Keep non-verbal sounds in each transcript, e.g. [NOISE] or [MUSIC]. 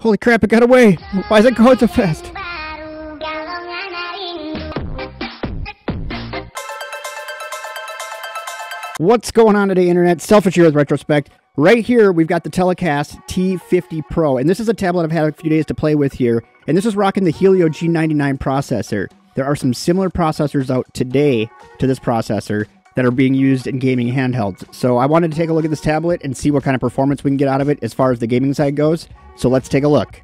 Holy crap, it got away! Why is it going so fast? What's going on today, Internet? CellPhish with RetroSpecd. Right here, we've got the Teclast T50 Pro, and this is a tablet I've had a few days to play with here, and this is rocking the Helio G99 processor. There are some similar processors out today to this processor that are being used in gaming handhelds. So I wanted to take a look at this tablet and see what kind of performance we can get out of it as far as the gaming side goes. So let's take a look.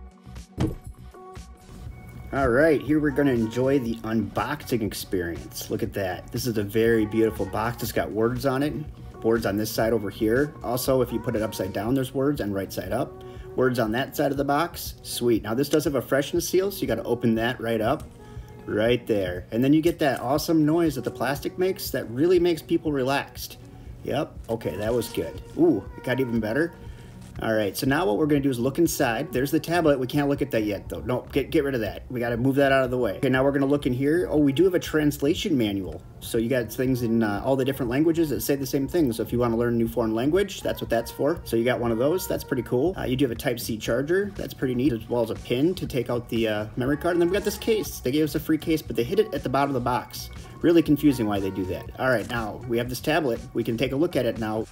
All right, here we're to enjoy the unboxing experience. Look at that. This is a very beautiful box. It's got words on it. Words on this side over here. Also, if you put it upside down, there's words, and right side up. Words on that side of the box. Sweet. Now, this does have a freshness seal, so you got to open that right up. Right there. And then you get that awesome noise that the plastic makes that really makes people relaxed. Yep. Okay, that was good. Ooh, it got even better. All right, so now what we're gonna do is look inside. There's the tablet. We can't look at that yet though. No, get, get rid of that. We gotta move that out of the way. Okay, now we're gonna look in here. Oh, we do have a translation manual. So you got things in uh, all the different languages that say the same thing. So if you wanna learn a new foreign language, that's what that's for. So you got one of those, that's pretty cool. Uh, you do have a Type-C charger, that's pretty neat, as well as a pin to take out the uh, memory card. And then we got this case. They gave us a free case, but they hid it at the bottom of the box. Really confusing why they do that. All right, now we have this tablet. We can take a look at it now.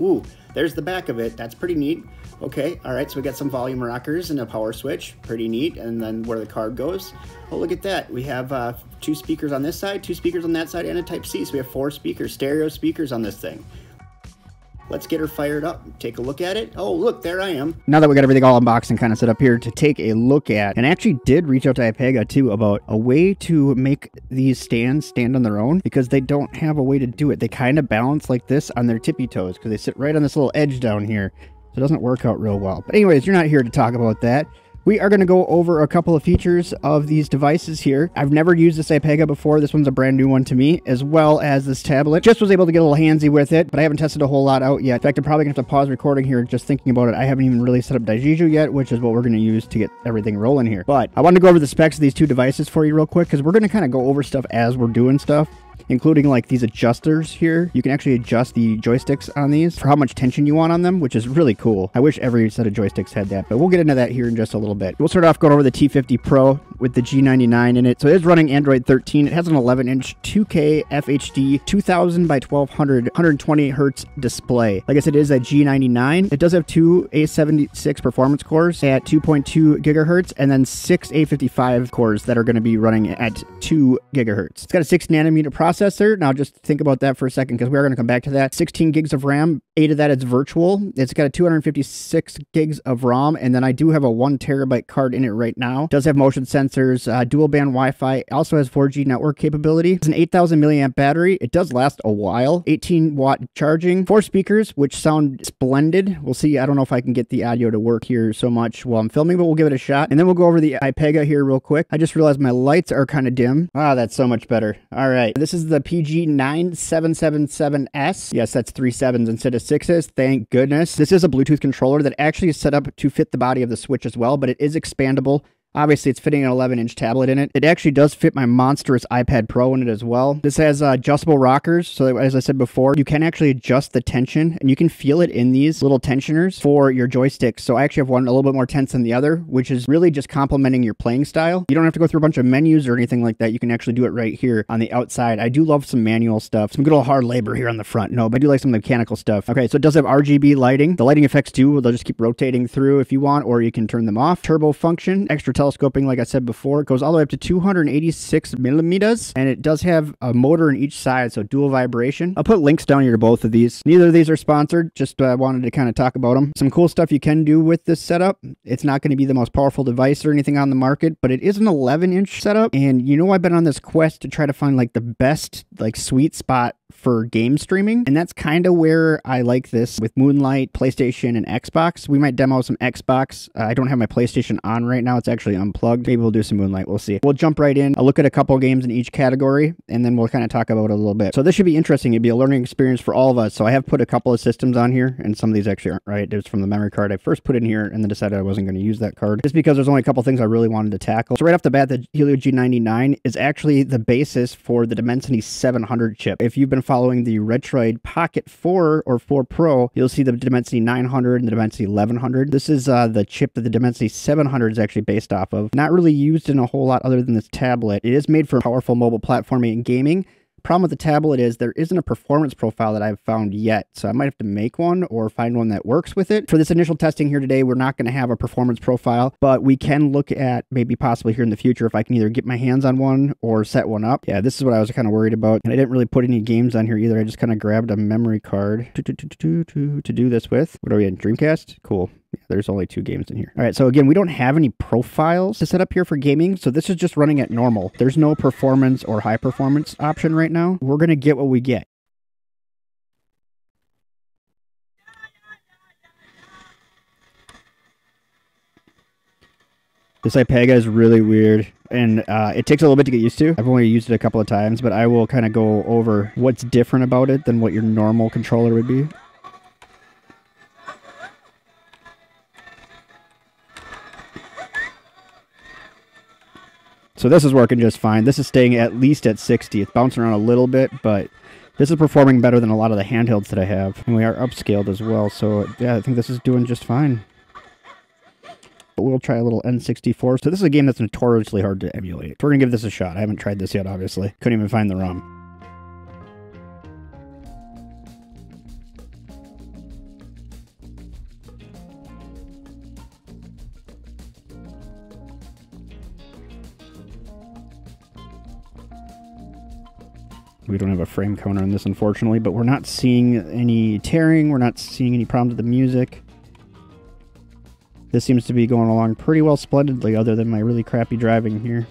Ooh, there's the back of it. That's pretty neat. Okay, all right, so we got some volume rockers and a power switch. Pretty neat. And then where the card goes. Oh, look at that. We have uh, two speakers on this side, two speakers on that side, and a Type-C. So we have four speakers, stereo speakers on this thing. Let's get her fired up. Take a look at it. Oh, look, there I am. Now that we got everything all unboxed and kind of set up here to take a look at, and I actually did reach out to iPega too about a way to make these stands stand on their own because they don't have a way to do it. They kind of balance like this on their tippy toes because they sit right on this little edge down here. So it doesn't work out real well. But anyways, you're not here to talk about that. We are going to go over a couple of features of these devices here. I've never used this iPega before. This one's a brand new one to me, as well as this tablet. Just was able to get a little handsy with it, but I haven't tested a whole lot out yet. In fact, I'm probably going to have to pause recording here just thinking about it. I haven't even really set up Daijisho yet, which is what we're going to use to get everything rolling here. But I wanted to go over the specs of these two devices for you real quick, because we're going to kind of go over stuff as we're doing stuff including like these adjusters here. You can actually adjust the joysticks on these for how much tension you want on them, which is really cool. I wish every set of joysticks had that, but we'll get into that here in just a little bit. We'll start off going over the T50 Pro with the G99 in it. So it is running Android 13. It has an 11 inch 2K FHD 2000 by 1200 120 hertz display. Like I said, it is a G99. It does have two A76 performance cores at 2.2 gigahertz and then six A55 cores that are going to be running at 2 gigahertz. It's got a 6 nanometer processor. Now just think about that for a second because we are going to come back to that. 16 gigs of RAM, 8 of that is virtual. It's got a 256 gigs of ROM and then I do have a 1 terabyte card in it right now. Does have motion sensors, uh, dual band Wi-Fi, also has 4G network capability. It's an 8000 milliamp battery. It does last a while. 18 watt charging, four speakers which sound splendid. We'll see. I don't know if I can get the audio to work here so much while I'm filming, but we'll give it a shot. And then we'll go over the iPega here real quick. I just realized my lights are kind of dim. Ah, that's so much better. All right. This is the PG9777S. Yes, that's three sevens instead of sixes. Thank goodness. This is a Bluetooth controller that actually is set up to fit the body of the Switch as well, but it is expandable. Obviously, it's fitting an 11 inch tablet in it. It actually does fit my monstrous iPad Pro in it as well. This has uh, adjustable rockers. So, as I said before, you can actually adjust the tension and you can feel it in these little tensioners for your joysticks. So, I actually have one a little bit more tense than the other, which is really just complementing your playing style. You don't have to go through a bunch of menus or anything like that. You can actually do it right here on the outside. I do love some manual stuff, some good old hard labor here on the front. No, but I do like some mechanical stuff. Okay, so it does have RGB lighting. The lighting effects too, they'll just keep rotating through if you want, or you can turn them off. Turbo function, extra telescoping, like I said before. It goes all the way up to 286 millimeters, and it does have a motor in each side, so dual vibration. I'll put links down here to both of these. Neither of these are sponsored, just uh, wanted to kind of talk about them. Some cool stuff you can do with this setup. It's not going to be the most powerful device or anything on the market, but it is an 11 inch setup, and you know I've been on this quest to try to find like the best like sweet spot for game streaming. And that's kind of where I like this with Moonlight, PlayStation, and Xbox. We might demo some Xbox. Uh, I don't have my PlayStation on right now. It's actually unplugged. Maybe we'll do some Moonlight. We'll see. We'll jump right in. I'll look at a couple games in each category, and then we'll kind of talk about it a little bit. So this should be interesting. It'd be a learning experience for all of us. So I have put a couple of systems on here, and some of these actually aren't right. It's from the memory card I first put in here, and then decided I wasn't going to use that card. Just because there's only a couple things I really wanted to tackle. So right off the bat, the Helio G99 is actually the basis for the Dimensity 700 chip. If you've been following the Retroid Pocket 4 or 4 Pro, you'll see the Dimensity 900 and the Dimensity 1100. This is uh, the chip that the Dimensity 700 is actually based off of. Not really used in a whole lot other than this tablet. It is made for powerful mobile platforming and gaming, Problem with the tablet is there isn't a performance profile that I've found yet, so I might have to make one or find one that works with it. For this initial testing here today, we're not going to have a performance profile, but we can look at maybe possibly here in the future if I can either get my hands on one or set one up. Yeah, this is what I was kind of worried about, and I didn't really put any games on here either. I just kind of grabbed a memory card to, to, to, to, to do this with. What are we in? Dreamcast? Cool. There's only two games in here. All right, so again, we don't have any profiles to set up here for gaming, so this is just running at normal. There's no performance or high performance option right now. We're going to get what we get. This iPega is really weird, and uh, it takes a little bit to get used to. I've only used it a couple of times, but I will kind of go over what's different about it than what your normal controller would be. So this is working just fine. This is staying at least at 60. It's bouncing around a little bit, but this is performing better than a lot of the handhelds that I have. And we are upscaled as well, so yeah, I think this is doing just fine. But we'll try a little N64. So this is a game that's notoriously hard to emulate. We're going to give this a shot. I haven't tried this yet, obviously. Couldn't even find the ROM. We don't have a frame counter on this, unfortunately, but we're not seeing any tearing. We're not seeing any problems with the music. This seems to be going along pretty well splendidly, other than my really crappy driving here.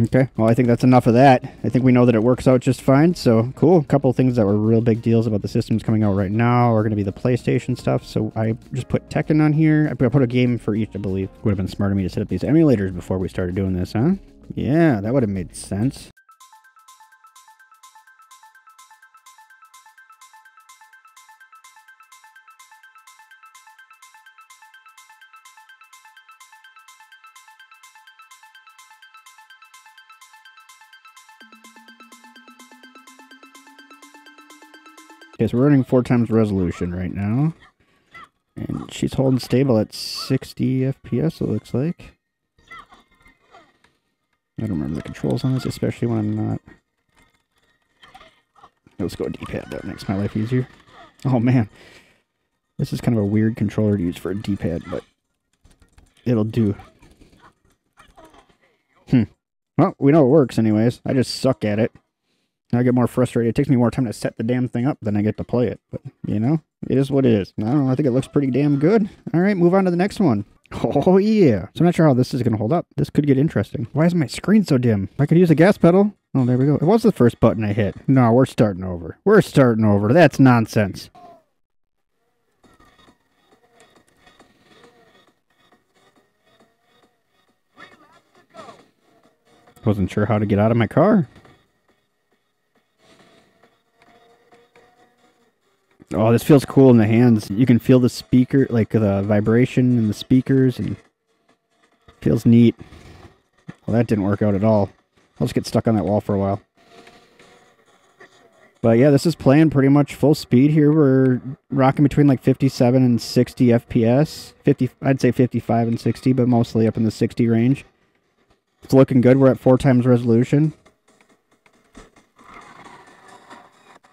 Okay, well, I think that's enough of that. I think we know that it works out just fine, so cool. A couple things that were real big deals about the systems coming out right now are going to be the PlayStation stuff, so I just put Tekken on here. I put a game for each, I believe. Would have been smart of me to set up these emulators before we started doing this, huh? Yeah, that would have made sense. Okay, so we're running four times resolution right now. And she's holding stable at 60 FPS, it looks like. I don't remember the controls on this, especially when I'm not. Let's go D-pad. That makes my life easier. Oh, man. This is kind of a weird controller to use for a D-pad, but it'll do. Hmm. Well, we know it works anyways. I just suck at it. I get more frustrated. It takes me more time to set the damn thing up than I get to play it. But, you know, it is what it is. I don't know. I think it looks pretty damn good. All right, move on to the next one. Oh, yeah. So I'm not sure how this is going to hold up. This could get interesting. Why is my screen so dim? I could use a gas pedal. Oh, there we go. It was the first button I hit. No, we're starting over. We're starting over. That's nonsense. Wasn't sure how to get out of my car. Oh, this feels cool in the hands. You can feel the speaker, like the vibration in the speakers, and feels neat. Well, that didn't work out at all. I'll just get stuck on that wall for a while. But yeah, this is playing pretty much full speed here. We're rocking between like 57 and 60 FPS. 50, I'd say 55 and 60, but mostly up in the 60 range. It's looking good. We're at four times resolution.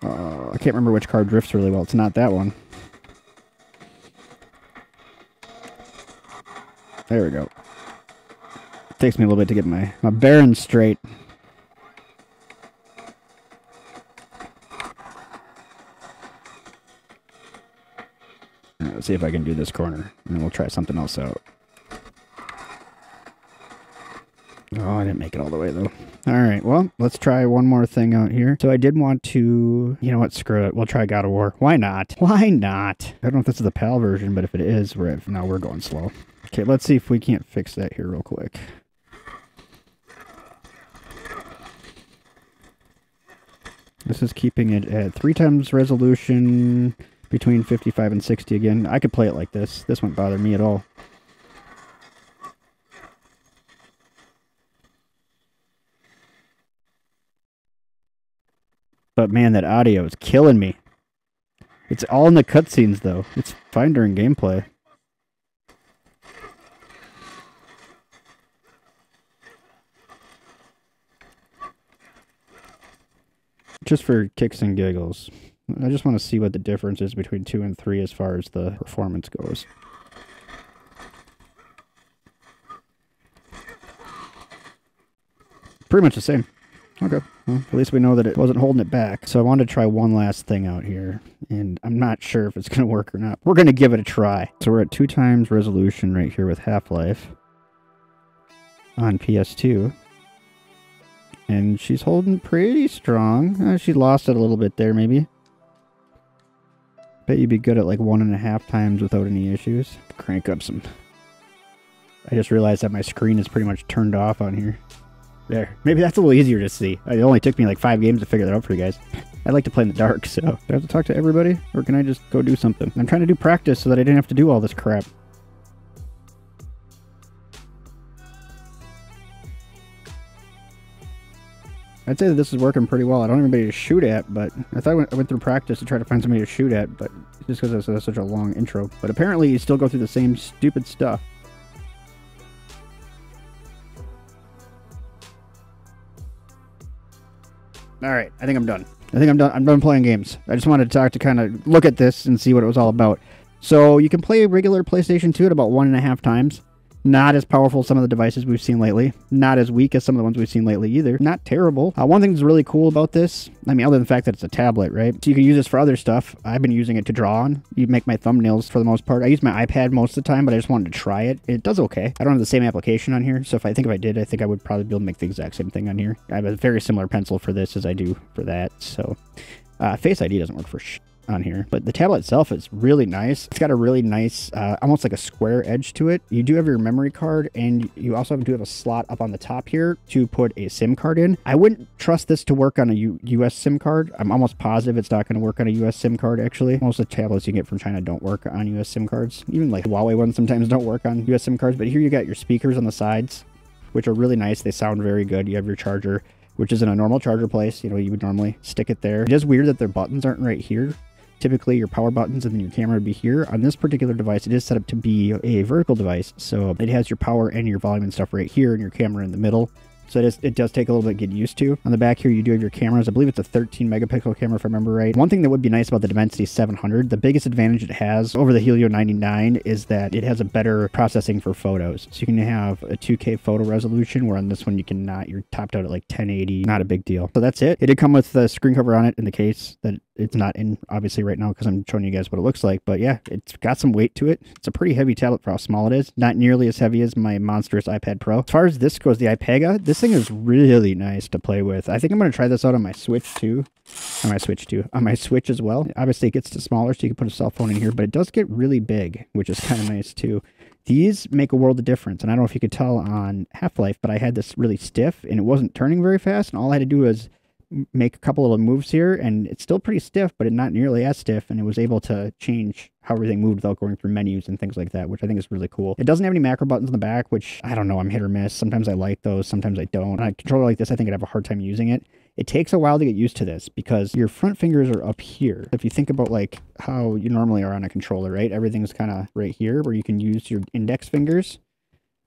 Uh, can't remember which car drifts really well. It's not that one. There we go. It takes me a little bit to get my, my bearings straight. let's see if I can do this corner, and we'll try something else out. Oh, I didn't make it all the way though. All right, well, let's try one more thing out here. So I did want to, you know what, screw it. We'll try God of War. Why not? Why not? I don't know if this is the PAL version, but if it is, we're at, now we're going slow. Okay, let's see if we can't fix that here real quick. This is keeping it at three times resolution between 55 and 60 again. I could play it like this. This won't bother me at all. But man, that audio is killing me. It's all in the cutscenes, though. It's fine during gameplay. Just for kicks and giggles. I just want to see what the difference is between 2 and 3 as far as the performance goes. Pretty much the same. Okay. Well, at least we know that it wasn't holding it back. So I wanted to try one last thing out here, and I'm not sure if it's [LAUGHS] going to work or not. We're going to give it a try. So we're at two times resolution right here with Half-Life on PS2. And she's holding pretty strong. Uh, she lost it a little bit there, maybe. Bet you'd be good at like one and a half times without any issues. Crank up some. I just realized that my screen is pretty much turned off on here. There. Maybe that's a little easier to see. It only took me like five games to figure that out for you guys. I like to play in the dark, so... Do I have to talk to everybody? Or can I just go do something? I'm trying to do practice so that I didn't have to do all this crap. I'd say that this is working pretty well. I don't have anybody to shoot at, but I thought I went, I went through practice to try to find somebody to shoot at, but just because it's such a long intro. But apparently you still go through the same stupid stuff. All right, I think I'm done. I think I'm done. I'm done playing games. I just wanted to talk to kind of look at this and see what it was all about. So you can play regular PlayStation 2 at about one and a half times. Not as powerful as some of the devices we've seen lately. Not as weak as some of the ones we've seen lately either. Not terrible. Uh, one thing that's really cool about this, I mean, other than the fact that it's a tablet, right? So you can use this for other stuff. I've been using it to draw on. You make my thumbnails for the most part. I use my iPad most of the time, but I just wanted to try it. It does okay. I don't have the same application on here, so if I think if I did, I think I would probably be able to make the exact same thing on here. I have a very similar pencil for this as I do for that, so... Uh, Face ID doesn't work for on here. But the tablet itself is really nice. It's got a really nice, uh, almost like a square edge to it. You do have your memory card and you also do have a slot up on the top here to put a SIM card in. I wouldn't trust this to work on a U US SIM card. I'm almost positive it's not going to work on a US SIM card actually. Most of the tablets you get from China don't work on US SIM cards. Even like Huawei ones sometimes [LAUGHS] don't work on US SIM cards. But here you got your speakers on the sides, which are really nice. They sound very good. You have your charger which is in a normal charger place. You know, you would normally stick it there. It is weird that their buttons aren't right here. Typically, your power buttons and then your camera would be here. On this particular device, it is set up to be a vertical device, so it has your power and your volume and stuff right here, and your camera in the middle. So it, is, it does take a little bit to get used to. On the back here, you do have your cameras. I believe it's a 13 megapixel camera, if I remember right. One thing that would be nice about the Dimensity 700, the biggest advantage it has over the Helio 99 is that it has a better processing for photos. So you can have a 2K photo resolution, where on this one you cannot. You're topped out at like 1080. Not a big deal. So that's it. It did come with the screen cover on it in the case that it's not in obviously right now because I'm showing you guys what it looks like. But yeah, it's got some weight to it. It's a pretty heavy tablet for how small it is. Not nearly as heavy as my monstrous iPad Pro. As far as this goes, the iPega, this thing is really nice to play with. I think I'm going to try this out on my Switch too. On my Switch too. On my Switch as well. Obviously, it gets to smaller, so you can put a cell phone in here, but it does get really big, which is kind of nice too. These make a world of difference. And I don't know if you could tell on Half-Life, but I had this really stiff and it wasn't turning very fast. And all I had to do was make a couple of moves here, and it's still pretty stiff, but not nearly as stiff, and it was able to change how everything moved without going through menus and things like that, which I think is really cool. It doesn't have any macro buttons in the back, which I don't know, I'm hit or miss. Sometimes I like those, sometimes I don't. On a controller like this, I think I'd have a hard time using it. It takes a while to get used to this because your front fingers are up here. If you think about like how you normally are on a controller, right? Everything's kind of right here where you can use your index fingers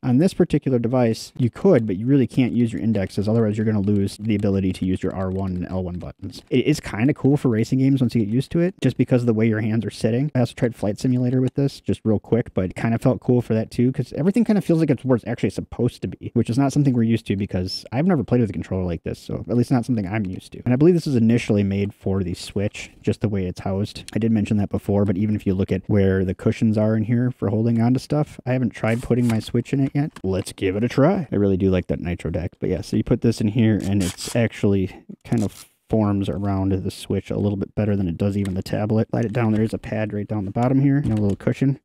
on this particular device, you could, but you really can't use your indexes, otherwise you're going to lose the ability to use your R1 and L1 buttons. It is kind of cool for racing games once you get used to it, just because of the way your hands are sitting. I also tried Flight Simulator with this, just real quick, but kind of felt cool for that too, because everything kind of feels like it's where it's actually supposed to be, which is not something we're used to because I've never played with a controller like this, so at least not something I'm used to. And I believe this is initially made for the Switch, just the way it's housed. I did mention that before, but even if you look at where the cushions are in here for holding onto stuff, I haven't tried putting my Switch in it yet. Let's give it a try. I really do like that Nitro deck. But yeah, so you put this in here and it's actually kind of forms around the Switch a little bit better than it does even the tablet. Slide it down. There is a pad right down the bottom here and a little cushion.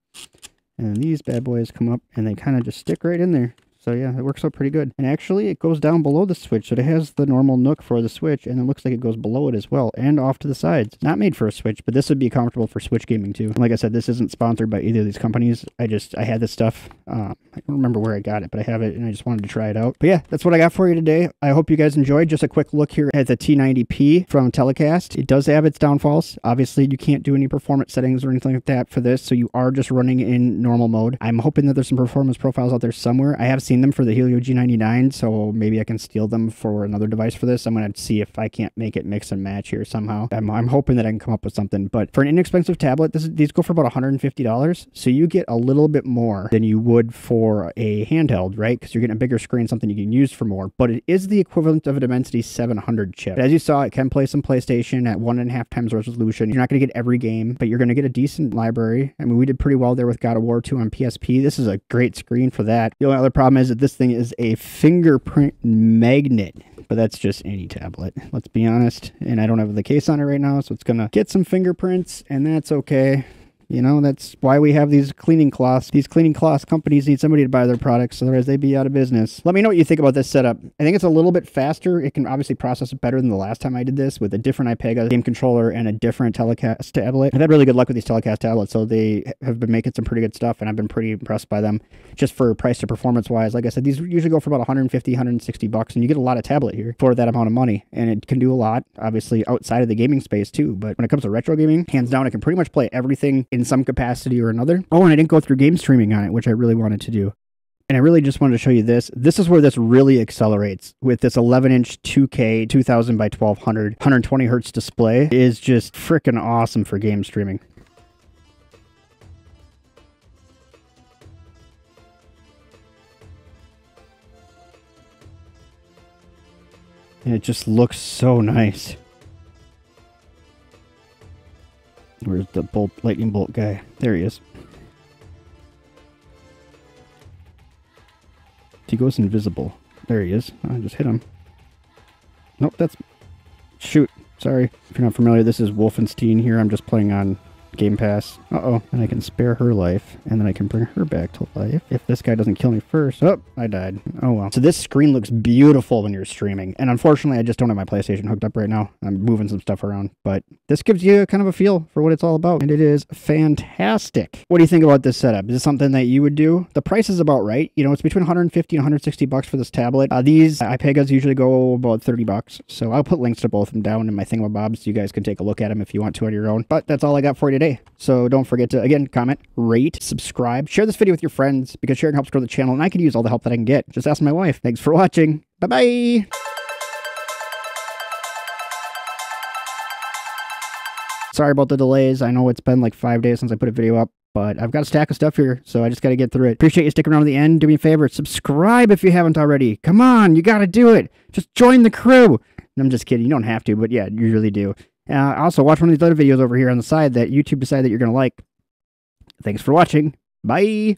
And these bad boys come up and they kind of just stick right in there. So yeah, it works out pretty good. And actually, it goes down below the Switch. So it has the normal nook for the Switch, and it looks like it goes below it as well, and off to the sides. Not made for a Switch, but this would be comfortable for Switch gaming too. like I said, this isn't sponsored by either of these companies. I just, I had this stuff. Um, I don't remember where I got it, but I have it, and I just wanted to try it out. But yeah, that's what I got for you today. I hope you guys enjoyed. Just a quick look here at the T90P from Teclast. It does have its downfalls. Obviously, you can't do any performance settings or anything like that for this, so you are just running in normal mode. I'm hoping that there's some performance profiles out there somewhere. I have seen them for the Helio G99, so maybe I can steal them for another device for this. I'm going to see if I can't make it mix and match here somehow. I'm, I'm hoping that I can come up with something. But for an inexpensive tablet, this is, these go for about $150. So you get a little bit more than you would for a handheld, right? Because you're getting a bigger screen, something you can use for more. But it is the equivalent of a Dimensity 700 chip. As you saw, it can play some PlayStation at one and a half times resolution. You're not going to get every game, but you're going to get a decent library. I mean, we did pretty well there with God of War 2 on PSP. This is a great screen for that. The only other problem is that this thing is a fingerprint magnet but that's just any tablet. Let's be honest. And I don't have the case on it right now, so it's to get some fingerprints, and that's okay. You know, that's why we have these cleaning cloths. These cleaning cloth companies need somebody to buy their products, otherwise they'd be out of business. Let me know what you think about this setup. I think it's a little bit faster. It can obviously process it better than the last time I did this with a different iPega game controller and a different Teclast tablet. I've had really good luck with these Teclast tablets, so they have been making some pretty good stuff, and I've been pretty impressed by them just for price to performance wise. Like I said, these usually go for about 150, 160 bucks, and you get a lot of tablet here for that amount of money, and it can do a lot, obviously, outside of the gaming space too. But when it comes to retro gaming, hands down, it can pretty much play everything in some capacity or another. Oh, and I didn't go through game streaming on it, which I really wanted to do. And I really just wanted to show you this. This is where this really accelerates with this 11 inch 2K 2000 by 1200 120 hertz display it is just freaking awesome for game streaming. And it just looks so nice. Where's the bolt, lightning bolt guy? There he is. He goes invisible. There he is. I just hit him. Nope, that's... Shoot. Sorry. If you're not familiar, this is Wolfenstein here. I'm just playing on Game Pass. Uh-oh. And I can spare her life, and then I can bring her back to life. If this guy doesn't kill me first. Oh, I died. Oh, well. So this screen looks beautiful when you're streaming. And unfortunately, I just don't have my PlayStation hooked up right now. I'm moving some stuff around. But this gives you kind of a feel for what it's all about. And it is fantastic. What do you think about this setup? Is this something that you would do? The price is about right. You know, it's between 150 and 160 bucks for this tablet. Uh, these iPegas usually go about 30 bucks. So I'll put links to both of them down in my thingamabobs so you guys can take a look at them if you want to on your own. But that's all I got for you today today. So don't forget to, again, comment, rate, subscribe, share this video with your friends because sharing helps grow the channel and I can use all the help that I can get. Just ask my wife. Thanks for watching. Bye-bye. Sorry about the delays. I know it's been like five days since I put a video up, but I've got a stack of stuff here, so I just got to get through it. Appreciate you sticking around to the end. Do me a favor, subscribe if you haven't already. Come on, you got to do it. Just join the crew. I'm just kidding. You don't have to, but yeah, you really do. Uh, also, watch one of these other videos over here on the side that YouTube decided that you're going to like. Thanks for watching. Bye.